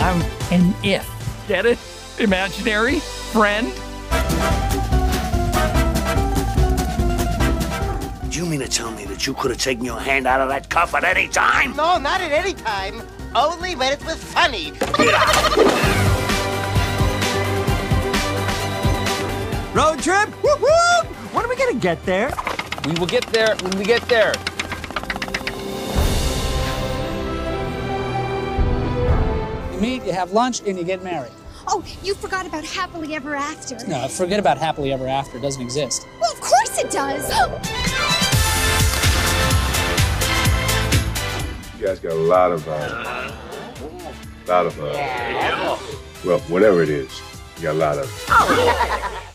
an if. Get it? Imaginary friend? Do you mean to tell me that you could have taken your hand out of that cuff at any time? No, not at any time. Only when it was funny. Road trip? Whoop whoop! When are we gonna get there? We will get there when we get there. Meet, you have lunch, and you get married. Oh, you forgot about happily ever after. No, forget about happily ever after. It doesn't exist. Well, of course it does. You guys got a lot of, uh, lot of, uh, well, whatever it is, you got a lot of.